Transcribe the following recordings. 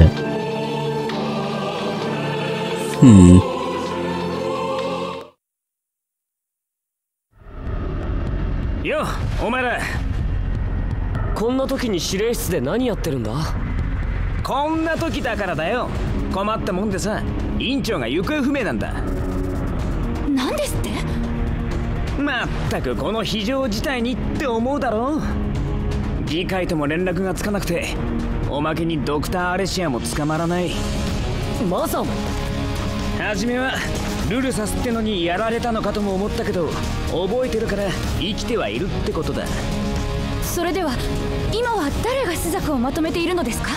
it? Hmm. よお前ら。こんな時に指令室で何やってるんだ？こんな時だからだよ。困ったもんでさ。院長が行方不明なんだ。何ですって？まったくこの非常事態にって思うだろ議会とも連絡がつかなくておまけにドクター・アレシアも捕まらない。マサも初めはルルサスってのにやられたのかとも思ったけど覚えてるから生きてはいるってことだ。それでは今は誰が朱雀をまとめているのですか？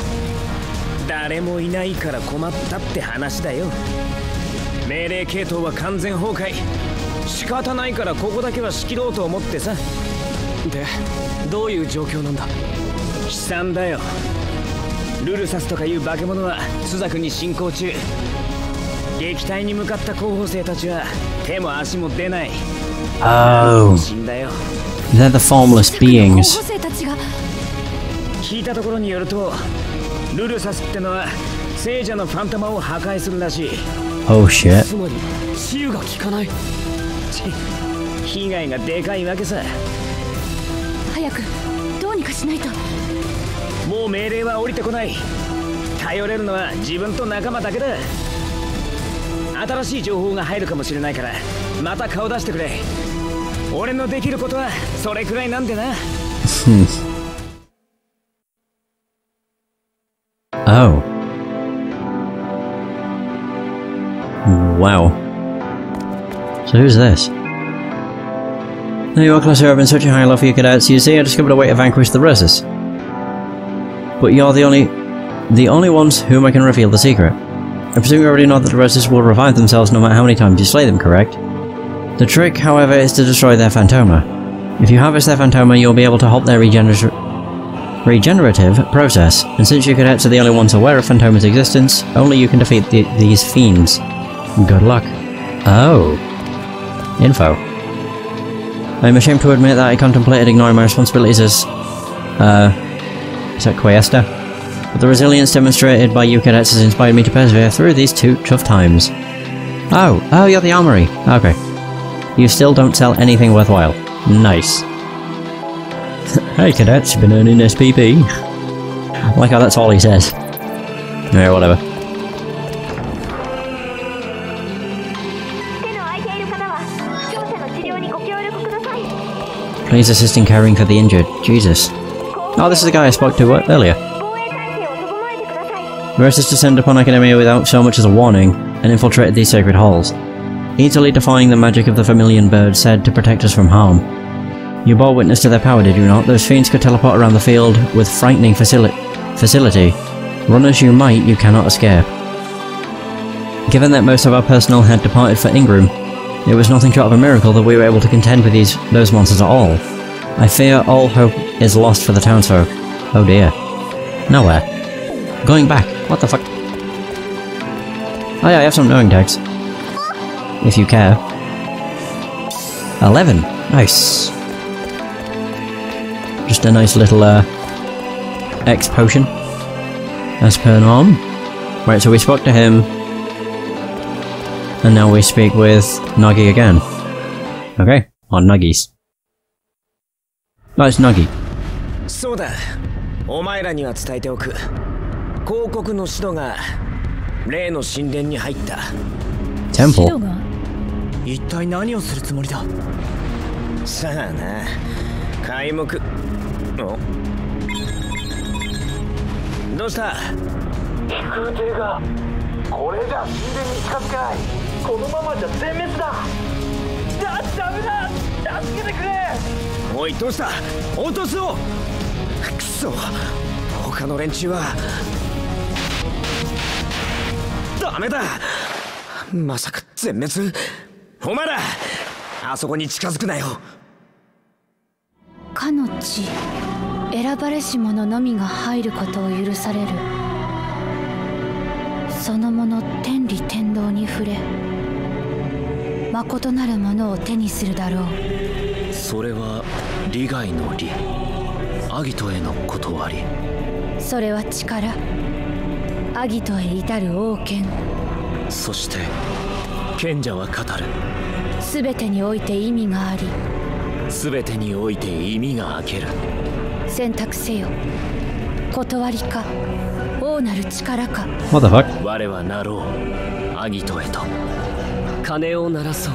誰もいないから困ったって話だよ。命令系統は完全崩壊。仕方ないからここだけは仕切ろうと思ってさ。でどういう状況なんだ？悲惨だよルルサスとかいう化け物は朱雀に進行中撃退に向かった候補生たちは手も足も出ない Oh. 死んだよ They're the formless 候 beings. 補生たちが聞いたところによるとルルサスってのは聖者のファンタマを破壊するらしい Oh shit. つまり治癒が効かない被害がでかいわけさ早くどうにかしないともう命令は降りてこない頼れるのは自分と仲間だけだ新しい情報が入るかもしれないからまた顔出してくれ俺のできることはそれくらいなんでな Oh. Wow. So who's this? Now you are closer up in such a high level you cadets, you see I discovered a way to vanquish the Resus. But you're the only the only ones whom I can reveal the secret. I presume you already know that the Resus will revive themselves no matter how many times you slay them, correct? The trick, however, is to destroy their Phantoma. If you harvest their Phantoma, you'll be able to halt their regeneration regenerative process, and since you cadets are the only ones aware of Phantoma's existence, only you can defeat the, these fiends. Good luck. Oh. Info. I'm ashamed to admit that I contemplated ignoring my responsibilities as... Uh... At Cuesta. But the resilience demonstrated by you cadets has inspired me to persevere through these two tough times. Oh, oh, you're the armory. Okay. You still don't sell anything worthwhile. Nice. hey cadets, you've been earning SPP. like how that's all he says. Yeah, whatever. Please assist in caring for the injured. Jesus. Oh, this is the guy I spoke to earlier. Versus descended upon Academia without so much as a warning, and infiltrated these sacred halls, easily defying the magic of the vermilion bird said to protect us from harm. You bore witness to their power, did you not? Those fiends could teleport around the field with frightening facili facility. Run as you might, you cannot escape. Given that most of our personnel had departed for Ingram, it was nothing short of a miracle that we were able to contend with these those monsters at all. I fear all hope is lost for the townsfolk. Oh dear. Nowhere. Going back. What the fuck? Oh yeah, I have some knowing tags. If you care. 11. Nice. Just a nice little, uh, X potion. As per norm. Right, so we spoke to him. And now we speak with Nagi again. Okay, on Nuggies. Nice Nuggy. そうだ。お前らには伝えておく。広告の指導が例の神殿に入った。指 Temple. 導が？一体何をするつもりだ？さあな。開目お。どうした？飛空艇がこれじゃ神殿に近づけない。このままじゃ全滅だ。だダメだ。助けてくれおいどうした？落とすぞくそ。他の連中は。ダメだ。まさか全滅？お前らあそこに近づくなよ。かの地選ばれし者のみが入ることを許される。その者天理天道に触れ誠なるものを手にするだろう。利害の利アギトへの断り。それは力。アギトへ至る王権。そして賢者は語る。全てにおいて意味があり。全てにおいて意味が明ける。選択せよ。断りか。王なる力か。the fuck? 我はなろう。アギトへと。鐘を鳴らそう。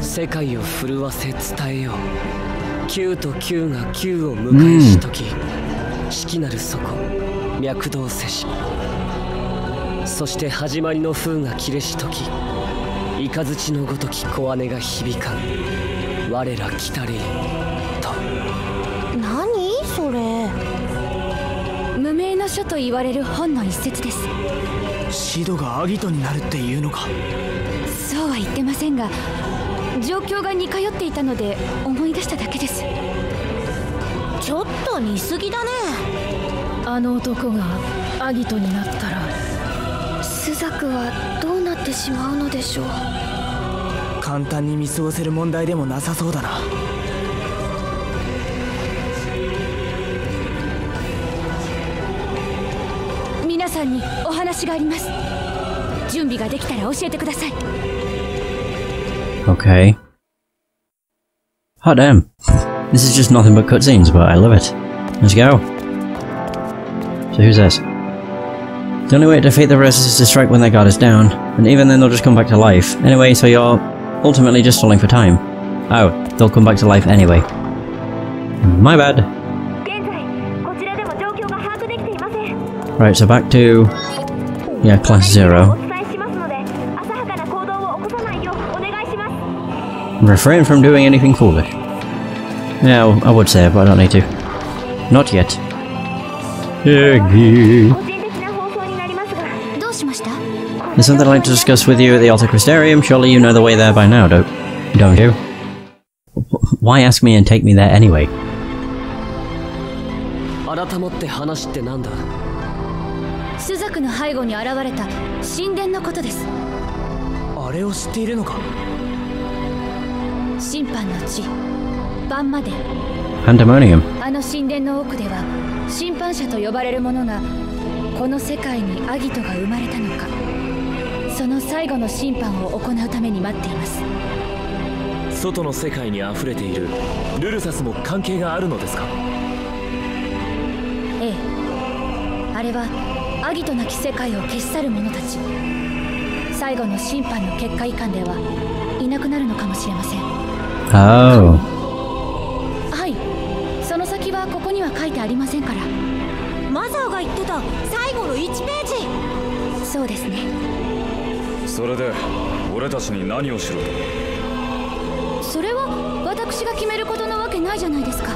世界を震わせ伝えよう9と9が9を迎えし時四季なる底脈動せし。そして始まりの風が切れし時雷のごとき小姉が響かん。我ら来たれと。何？それ。無名の書と言われる本の一節です。シドがアギトになるっていうのか。そうは言ってませんが状況が似通っていたので思い出しただけです。ちょっと似すぎだね。あの男がアギトになったらスザクはどうなってしまうのでしょう。簡単に見過ごせる問題でもなさそうだな。皆さんにお話があります。準備ができたら教えてください Okay. Hot damn. This is just nothing but cutscenes, but I love it. Let's go. So who's this? The only way to defeat the rest is to strike when their guard is down, and even then they'll just come back to life. Anyway, so you're ultimately just stalling for time. Oh, they'll come back to life anyway. My bad. Right, so back to... Yeah, class 0. Refrain from doing anything foolish. Yeah, I would say it, but I don't need to. Not yet. Iggy. 個人的な放送になりますがどうしました There's something I'd like to discuss with you at the Alta Crystarium. Surely you know the way there by now, don't, don't you? Wh- Why ask me and take me there anyway? 改まって話ってなんだスザクの背後に現れた神殿のことですあれを知っているのか 審判の地。晩まで。Pandemonium. あの神殿の奥では審判者と呼ばれる者がこの世界にアギトが生まれたのか。その最後の審判を行うために待っています。外の世界に溢れている。ルルサスも関係があるのですか？ええ。あれはアギトなき世界を消し去る者たち。最後の審判の結果遺憾ではいなくなるのかもしれません Oh. はい。その先はここには書いてありませんから。マザーが言ってた最後の1ページ。そうですね。それで俺たちに何をしろと？それは私が決めることなわけないじゃないですか。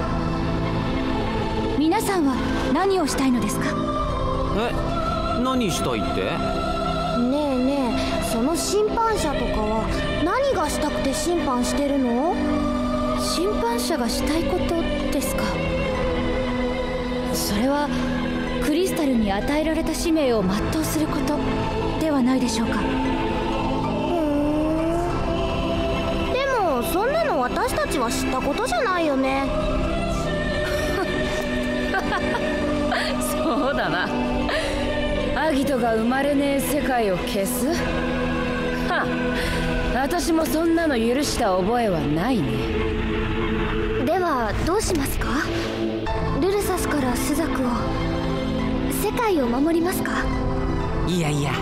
皆さんは何をしたいのですか？え何したいって？ねえねえその審判者とかは何がしたくて審判してるの？審判者がしたいことですか？それはクリスタルに与えられた使命を全うすることではないでしょうか？でもそんなの私たちは知ったことじゃないよね。そうだな。アギトが生まれねえ世界を消す？は私もそんなの許した覚えはないね。ではどうしますか？ルルサスからスザクを世界を守りますか？いやいや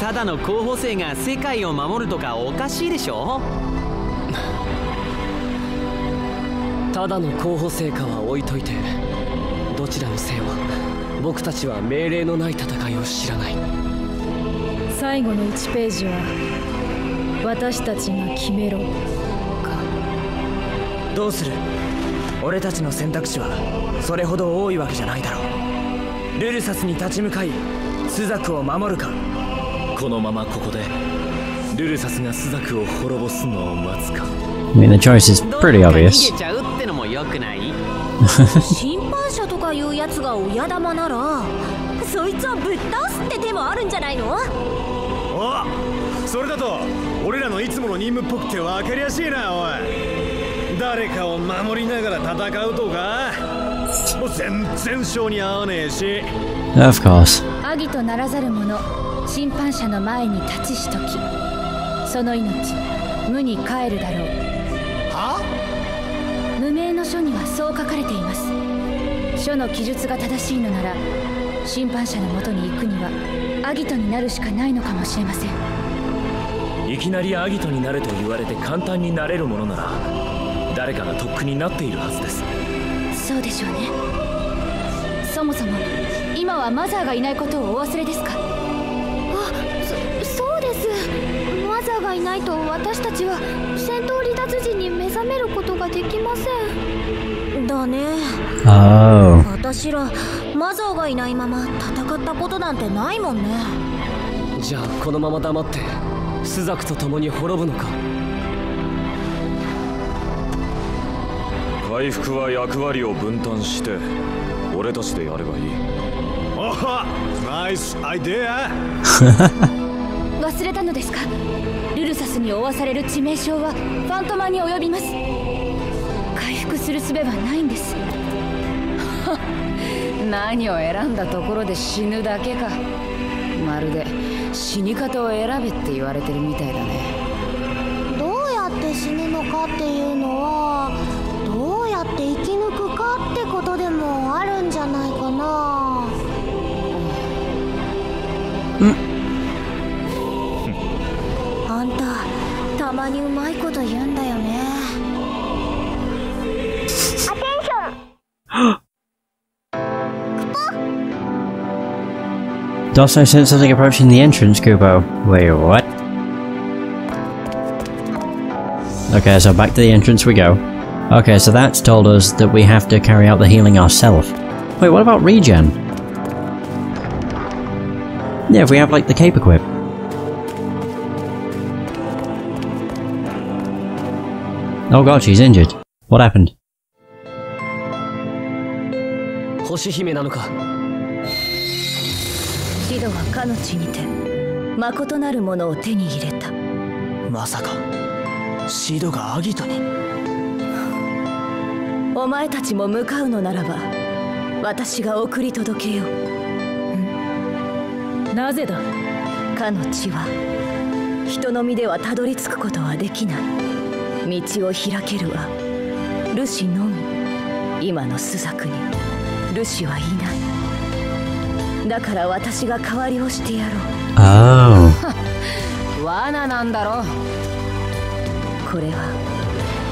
ただの候補生が世界を守るとかおかしいでしょ？ただの候補生かは置いといてどちらにせよ僕たちは命令のない戦いを知らない。最後の1ページは私たちが決めろどうする？俺たちの選択肢はそれほど多いわけじゃないだろう。ルルサスに立ち向かいスザクを守るか。このままここでルルサスがスザクを滅ぼすのを待つか。I mean, the choice is pretty obvious. ちゃうってのもよくない？審判者とかいうやつが親玉ならそいつはぶっ倒すって手もあるんじゃないの？おそれだと俺らのいつもの任務っぽくて分かりやすいなおい。誰かを守りながら戦うとか。もう全然性に合わねえし。Of course. アギとならざる者審判者の前に立ちしとき。その命無に帰るだろう。は？無名の書にはそう書かれています。書の記述が正しいのなら審判者のもとに行くにはアギトになるしかないのかもしれませんいきなりアギトになれと言われて簡単になれるものなら誰かがとっくになっているはずです。そうでしょうね。そもそも今はマザーがいないことをお忘れですか？あそそうです。マザーがいないと私たちは戦闘離脱時に目覚めることができません。だね。Oh. 私らマザーがいないまま戦ったことなんてないもんね。じゃあこのまま黙ってスザクと共に滅ぶのか？回復は役割を分担して俺たちでやればいい。おナイスアイデア忘れたのですか？ルルサスに負わされる致命傷はファントマに及びます。回復する術はないんです。何を選んだところで死ぬだけか。まるで死に方を選べって言われてるみたいだね。どうやって死ぬのかっていうのはどうやって生き抜くかってことでもあるんじゃないかな。あんたたまにうまいこと言うね Dosso sensed something approaching the entrance, Kubo. Wait, what? Okay, so back to the entrance we go. Okay, so that's told us that we have to carry out the healing ourselves. Wait, what about regen? Yeah, if we have, like, the cape equip. Oh god, she's injured. What happened? 星姫なのか シドはかの地にて誠なるものを手に入れた。まさかシードがアギトに？お前たちも向かうのならば私が送り届けよう。なぜだ？かの地は人の身ではたどり着くことはできない。道を開けるはルシのみ。今のスザクにルシはいないだから私が代わりをしてやろ Oh. 罠なんだろう。これは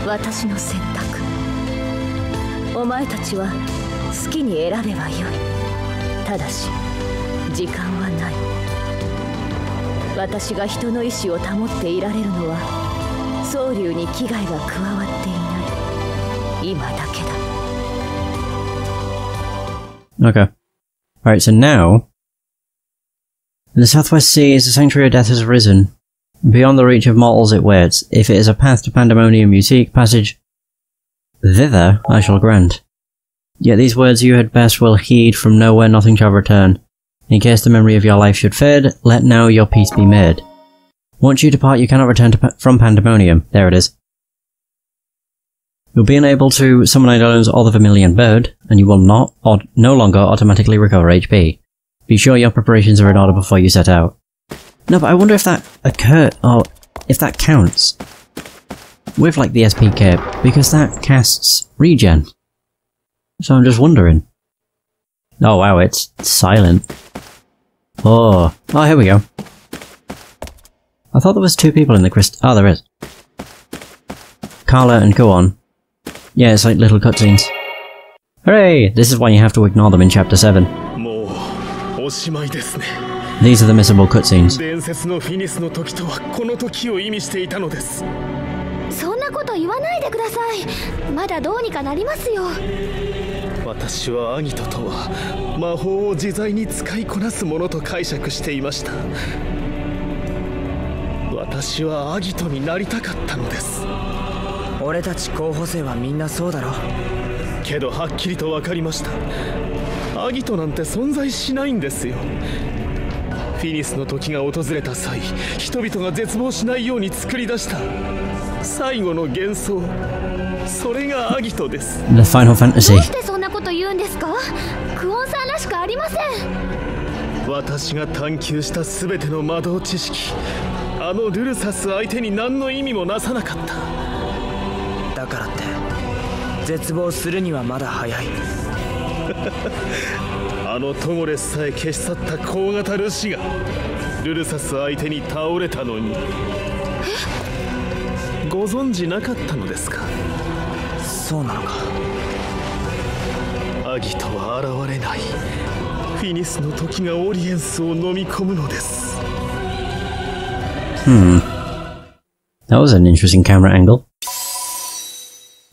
私の選択。お前たちは好きに選べばよい。ただし時間はない。私が人の意志を保っていられるのは宗竜に危害が加わっていない。今だけだ。Okay. Alright, so now. In the Southwest Seas, the Sanctuary of Death has arisen. Beyond the reach of mortals it waits. If it is a path to Pandemonium you seek, passage thither I shall grant. Yet these words you had best will heed from nowhere nothing shall return. In case the memory of your life should fade, let now your peace be made. Once you depart, you cannot return pa- from Pandemonium. There it is. You'll be unable to summon Eidolon's or the Vermilion Bird, and you will not, or no longer automatically recover HP. Be sure your preparations are in order before you set out. No, but I wonder if that occur, or if that counts. With, like, the SP cape, because that casts regen. So I'm just wondering. Oh wow, it's silent. Oh, oh here we go. I thought there was two people in the crystal. Oh, there is. Carla and Kuon. Yeah, it's like little cutscenes. Hooray! This is why you have to ignore them in Chapter 7. もうおしまいですね These are the missable cutscenes. 伝説のフィニスの時とはこの時を意味していたのですそんなこと言わないでくださいまだどうにかなりますよ私はアギトとは魔法を自在に使いこなすものと解釈していました私はアギトになりたかったのです俺たち候補生はみんなそうだろけどはっきりと分かりました。アギトなんて存在しないんですよ。フィニスの時が訪れた際人々が絶望しないように作り出した。最後の幻想。それがアギトです。The Final どう Fantasy. してそんなこと言うるんですか？クオンさんらしくありません。私が探求した全ての魔導知識。あのルルサス相手に何の意味もなさなかった。だからって絶望するにはまだ早い。あのトゴレスさえ消し去った高型ルシがルルサス相手に倒れたのに。ご存知なかったのですか？そうなのか。アギトは現れない。フィニスの時がオリエンスを飲み込むのです。Hmm. That was an interesting camera angle.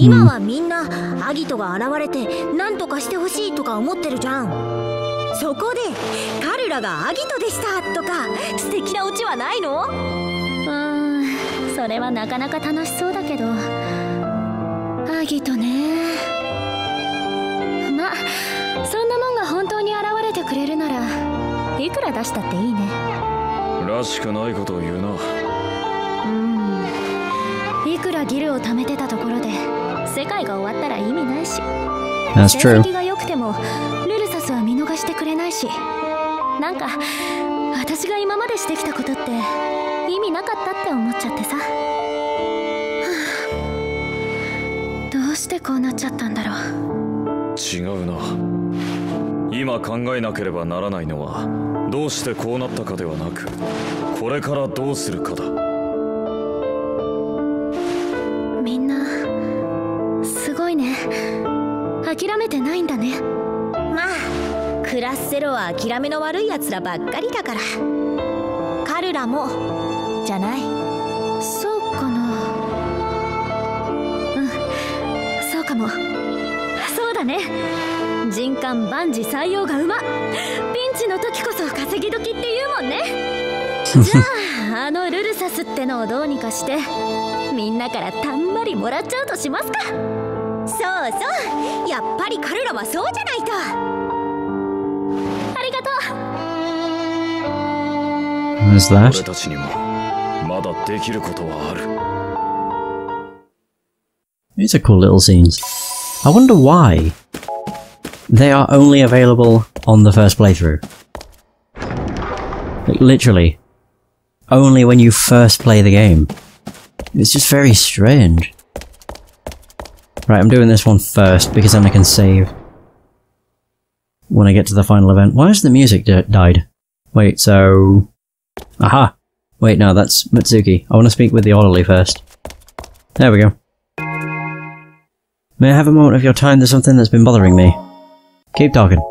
今はみんなアギトが現れて何とかしてほしいとか思ってるじゃん。そこで彼らがアギトでしたとか素敵なオチはないの？うーんそれはなかなか楽しそうだけど。アギトね。まそんなもんが本当に現れてくれるならいくら出したっていいね？らしくないことを言うな。うんいくらギルを貯めてたところで世界が終わったら意味ないし。That's 成 true. 績が良くてもルルサスは見逃してくれないし。なんか私が今までしてきたことって意味なかったって思っちゃってさ。は あどうしてこうなっちゃったんだろう。違うな。今考えなければならないのはどうしてこうなったかではなくこれからどうするかだ。みんな諦めてないんだね。まあクラスセロは諦めの悪いやつらばっかりだから。カルラもじゃない？そうかな。うん。そうかも。そうだね。人間万事採用が馬。ピンチの時こそ稼ぎ時って言うもんね。じゃああのルルサスってのをどうにかしてみんなからたんまりもらっちゃうとしますかそうそうやっぱりカルラはそうじゃないとありがと What's 俺 that? たちにもまだできることはある These are cool little scenes. I wonder why they are only available on the first playthrough. Like, literally. Only when you first play the game. It's just very strange. Right, I'm doing this one first because then I can save when I get to the final event. Why has the music di- died? Wait, so... Aha! Wait, no, that's Mitsuki. I want to speak with the orderly first. There we go. May I have a moment of your time? There's something that's been bothering me. Keep talking.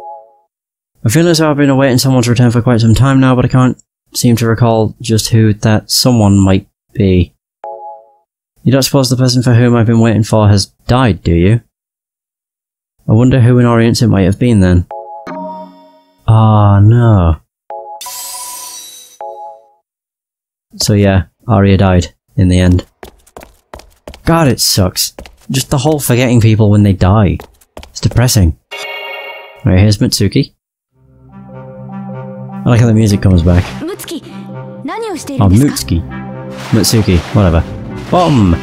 I feel as though I've been awaiting someone's return for quite some time now, but I can't seem to recall just who that someone might be. You don't suppose the person for whom I've been waiting for has died, do you? I wonder who in Orient it might have been then. Ah, oh, no. So yeah, Arya died in the end. God, it sucks. Just the whole forgetting people when they die. It's depressing. Right, here's Mitsuki. I like how the music comes back. Oh, Mutsuki. Mitsuki, whatever. Bomb!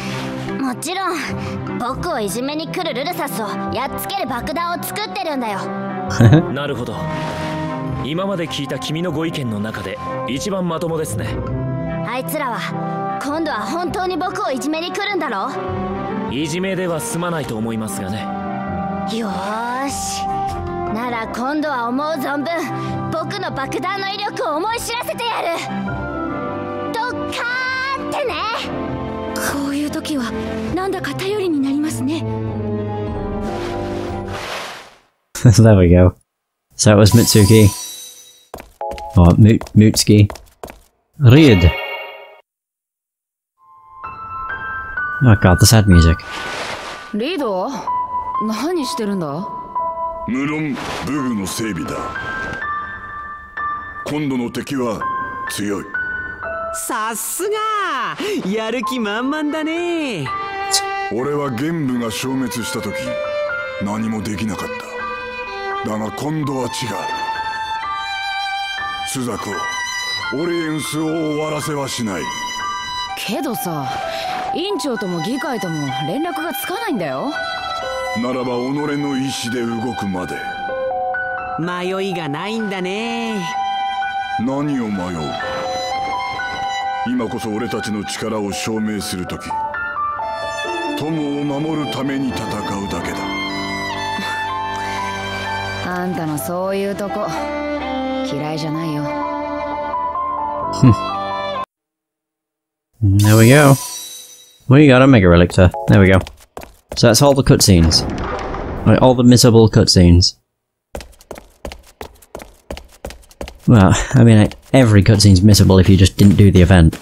もちろん僕をいじめに来るルルサスをやっつける爆弾を作ってるんだよ。なるほど。今まで聞いた君のご意見の中で一番まともですね。あいつらは今度は本当に僕をいじめに来るんだろいじめでは済まないと思いますがね。よーし。なら今度は思う存分僕の爆弾の威力を思い知らせてやる時はなんだか頼りになりますね there we go. So it was Mitsuki. Or Mu- Mutsuki. Reed. Oh god, the sad music. リード何してるんだ無論武具の整備だ今度の敵は強いさすが。やる気満々だね。俺は玄武が消滅した時何もできなかった。だが今度は違う。スザクをオリエンスを終わらせはしない。けどさ院長とも議会とも連絡がつかないんだよ。ならば己の意志で動くまで。迷いがないんだね。何を迷う？今こそ俺たちの力を証明する時友を守るために戦うだけだあんたのそういうとこ嫌いじゃないよ There we go. We got a Mega Relictor. There we go. So that's all the cutscenes. Right, all the miserable cutscenes. Well, I mean, like, every cutscene's missable if you just didn't do the event.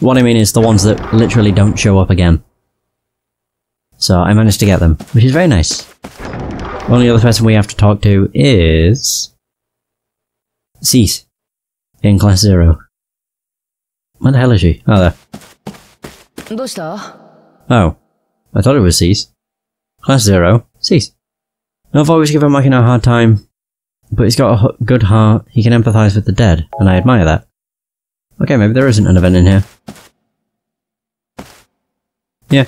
What I mean is the ones that literally don't show up again. So I managed to get them, which is very nice. Only other person we have to talk to is... Cease. In Class Zero. Where the hell is she? Oh, there. どうした Oh. I thought it was Cease. Class Zero. Cease. I've always given Makino a hard time, but he's got a good heart, he can empathise with the dead, and I admire that. Okay, maybe there isn't an event in here. Yeah.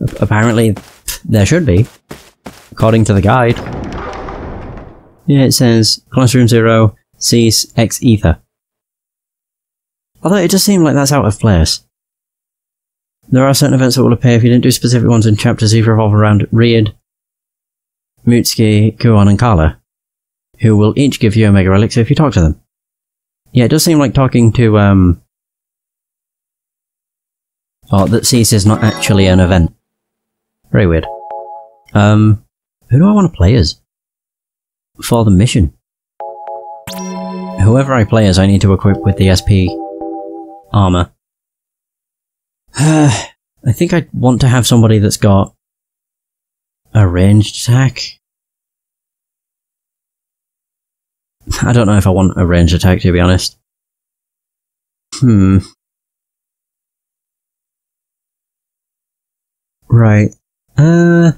A- apparently, there should be. According to the guide. Yeah, it says Classroom Zero, Cease, X Ether. Although it does seem like that's out of place. There are certain events that will appear if you didn't do specific ones in chapters either revolve around Riad, Mutsuki, Kuan and Kala, who will each give you a Mega Elixir if you talk to them. Yeah, it does seem like talking to, um... Oh, that Cease is not actually an event. Very weird. Um, who do I want to play as? For the mission. Whoever I play as, I need to equip with the SP armor. I think I want to have somebody that's got a ranged attack. I don't know if I want a ranged attack, to be honest. Hmm. Right. Uh.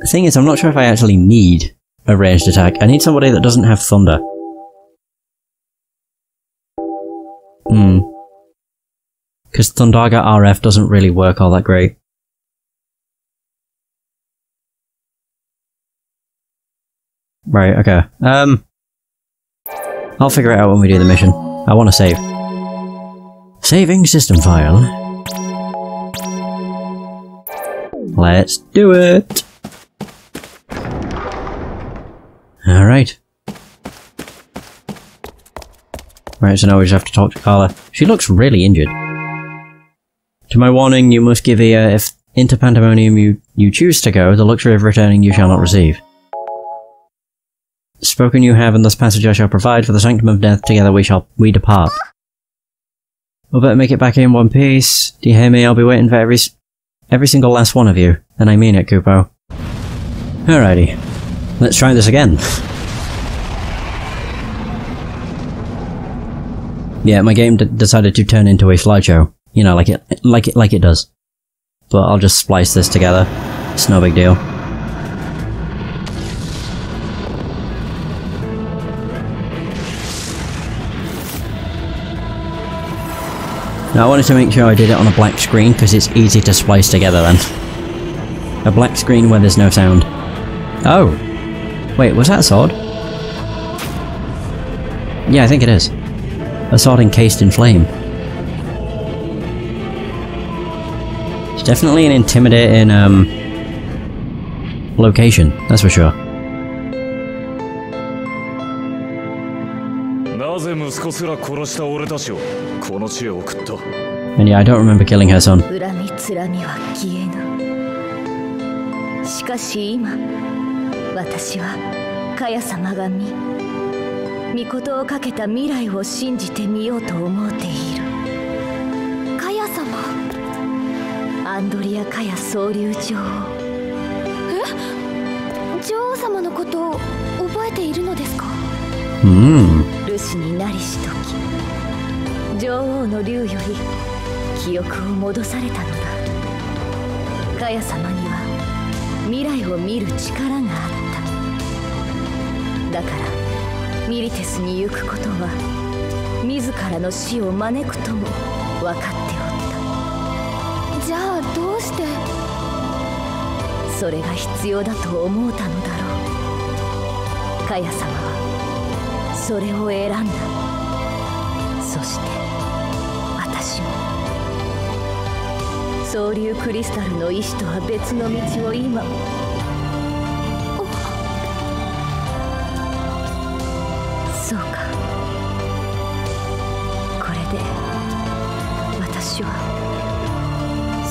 The thing is, I'm not sure if I actually need a ranged attack. I need somebody that doesn't have thunder. Hmm. Because Thundaga RF doesn't really work all that great. Right, okay. Um. I'll figure it out when we do the mission. I want to save. Saving system file. Let's do it! Alright. Right, so now we just have to talk to Carla. She looks really injured. To my warning, you must give ear. If into Pandemonium you, you choose to go, the luxury of returning you shall not receive. Spoken you have, and this passage I shall provide for the sanctum of death. Together we shall we depart. We'll better make it back in one piece. Do you hear me? I'll be waiting for every every single last one of you, and I mean it, Kupo. Alrighty, let's try this again. yeah, my game decided to turn into a slideshow. You know, like it, like it, like it does. But I'll just splice this together. It's no big deal. Now I wanted to make sure I did it on a black screen because it's easy to splice together then. A black screen where there's no sound. Oh! Wait, was that a sword? Yeah, I think it is. A sword encased in flame. It's definitely an intimidating, um... location, that's for sure. 息子すら殺した俺たちをこの地へ送った。And yeah, I don't remember killing her son. 恨みつらみは消えぬ。しかし今私はかや様が見御事をかけた未来を信じてみようと思っている。かや様？アンドリア・カヤ総流女王え？女王様のことを覚えているのですか？Hmm. ルシになりし時女王の竜より記憶を戻されたのだ。カヤ様には未来を見る力があった。だからミリテスに行くことは自らの死を招くとも分かっておった。じゃあどうして？それが必要だと思うたのだろう。カヤ様はそれを選んだ。そして私も。総流クリスタルの意志とは別の道を今そうか。これで私は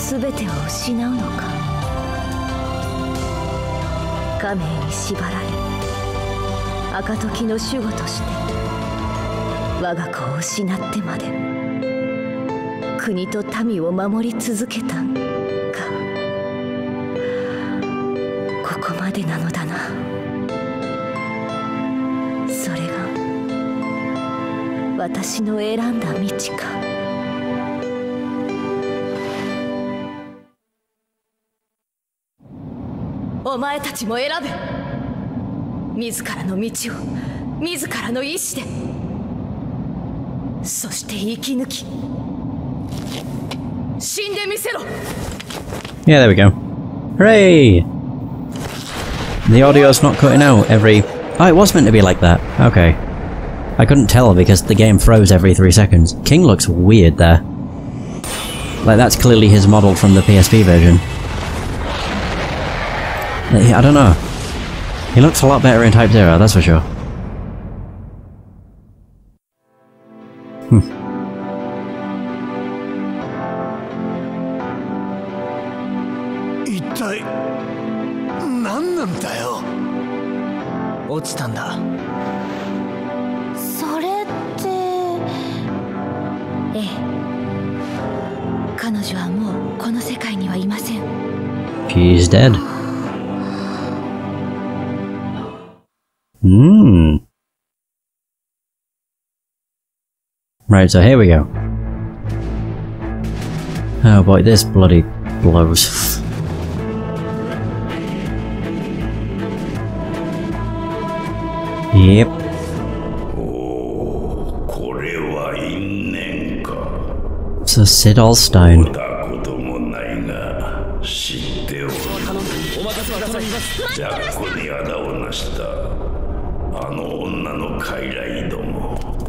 全てを失うのか。家名に縛られ赤時の守護として我が子を失ってまで国と民を守り続けたか。ここまでなのだな。それが私の選んだ道か。お前たちも選べ。自らの道を自らの意志でそして生き抜き死んでみせろ Yeah, there we go. Hooray! The audio's not cutting out every... Oh, it was meant to be like that. Okay. I couldn't tell because the game froze every three seconds. King looks weird there. Like, that's clearly his model from the PSP version. Like, I don't know. He looks a lot better in Type 0, that's for sure. Hmm. He's dead. Hmm. Right, so here we go. Oh boy, this bloody blows. yep. Oh, Sir Sid Alstein.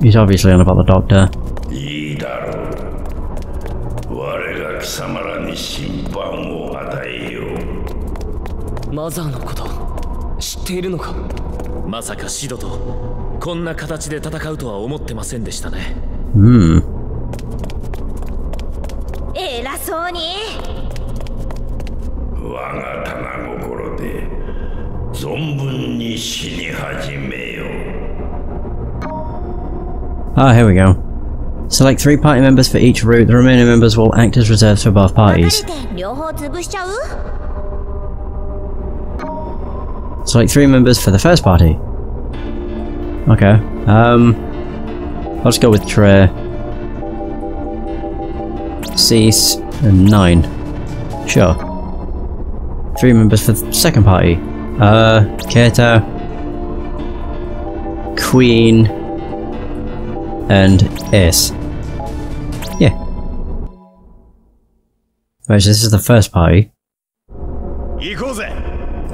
He's obviously on about the doctor. いいだろう我が貴様らに審判を与えようマザーのこと知っているのか?まさかシドとこんな形で戦うとは思ってませんでしたね Hmm. 偉そうに我が棚心で存分に死に始め Ah, here we go. Select three party members for each route. The remaining members will act as reserves for both parties. Select three members for the first party. Okay. Um, I'll just go with Trey. Cease and nine. Sure. Three members for the second party. Uh, Keita. Queen and S. Yeah. Right, so this is the first party.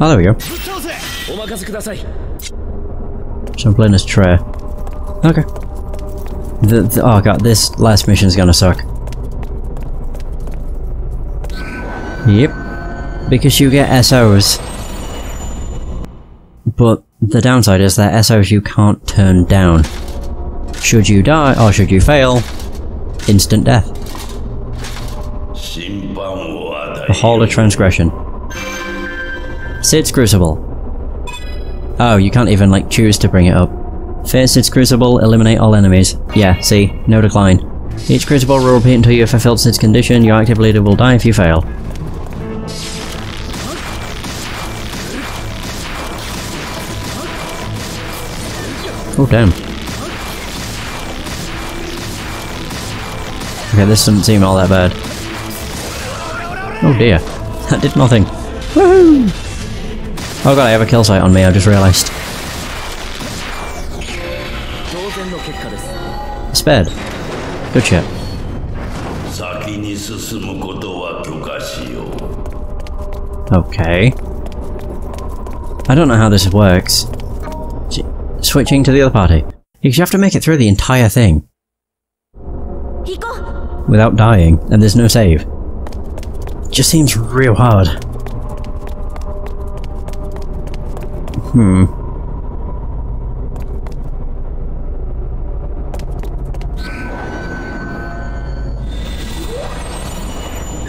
Oh, there we go. So I'm playing as Trey. Okay. The, the, oh god, this last mission is gonna suck. Yep. Because you get SOs. But the downside is that SOs you can't turn down. Should you die or should you fail, instant death. The Hall of Transgression. Sid's Crucible. Oh, you can't even like choose to bring it up. Face Sid's Crucible, eliminate all enemies. Yeah, see, no decline. Each crucible will repeat until you have fulfilled Sid's condition, your active leader will die if you fail. Oh damn. Okay, this doesn't seem all that bad. Oh dear. That did nothing. Woohoo! Oh god, I have a kill site on me, I just realised. Spared. Good shit. Okay. I don't know how this works. Switching to the other party. Because you have to make it through the entire thing. Without dying, and there's no save. Just seems real hard. Hmm.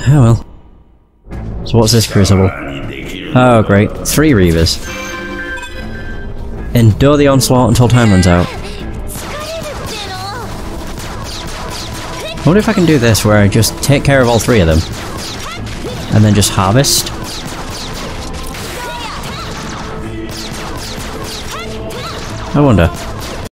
Oh well. So what's this crucible? Oh great, three Reavers. Endure the onslaught until time runs out. I wonder if I can do this where I just take care of all three of them. And then just harvest. I wonder.